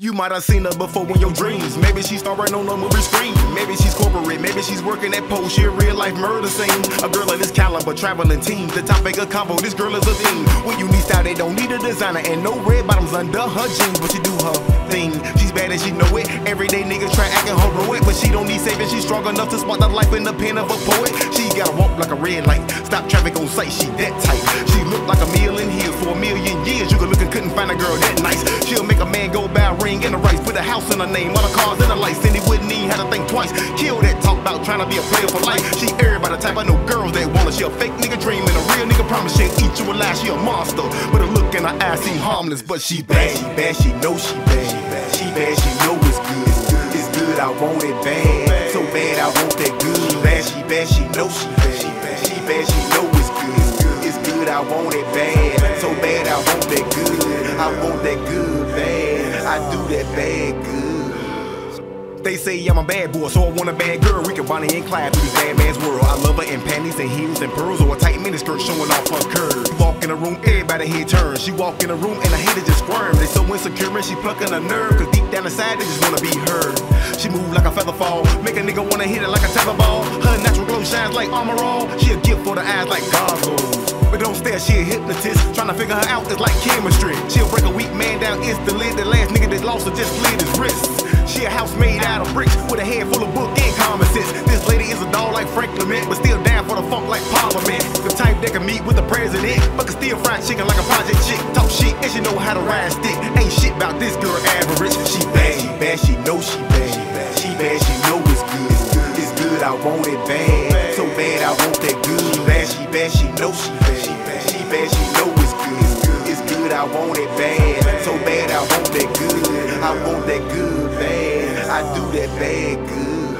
You might have seen her before in your dreams. Maybe she's starring on a movie screen. Maybe she's corporate. Maybe she's working at Post. She a real life murder scene. A girl of this caliber, traveling team. The topic of combo. This girl is a theme. When you need style, they don't need a designer and no red bottoms under her jeans, but she do her thing. She's bad and she know it. Everyday niggas try acting heroic, but she don't need saving. She's strong enough to spot the life in the pen of a poet. She gotta walk like a red light. Stop traffic on sight. She that tight. She look like a million heels for a million years. You could look and couldn't find a girl that nice. Make a man go buy a ring and a rice. Put a house in her name, the cars and the lights. And he wouldn't even have to think twice. Kill that talk about trying to be a player for life. She everybody type. I know girls that want her. She a fake nigga dream and a real nigga promise she'll eat you alive. She a monster. But a look in her eyes seem harmless. But she bad. She bad. She know she bad. She bad. She know it's good. It's good. I want it bad. So bad. I want that good. She bad. She bad. She know she bad. She bad. She know it's good. It's good. I want it bad. I want that good bad. I do that bad good. They say I'm a bad boy, so I want a bad girl. We can Bonnie and Clyde through this bad man's world. I love her in panties and heels and pearls, or a tight miniskirt showing off her curves. Walk in the room, everybody head turns. She walk in the room and I hate it just squirm. They so insecure and she plucking a nerve, cause deep down inside they just wanna be heard. She move like a feather fall, make a nigga wanna hit it like a tetherball. Her natural glow shines like armor all. She a gift for the eyes like goggles. But she a hypnotist. Trying to figure her out is like chemistry. She'll break a weak man down instantly. The last nigga that lost her just slid his wrist. She a house made out of bricks with a head full of book and common sense. This lady is a doll like Franklin Mint, but still down for the funk like Parliament. The type that can meet with the president, but can still fry chicken like a project chick. Talk shit and she know how to ride stick. Ain't shit about this girl average. She bad, she bad, she know she bad. She bad, she know it's good. It's good, I want it. Bad, bad, she bad, she know she bad. She bad, she know it's good. It's good, I want it bad. So bad, I want that good. I want that good bad. I do that bad good.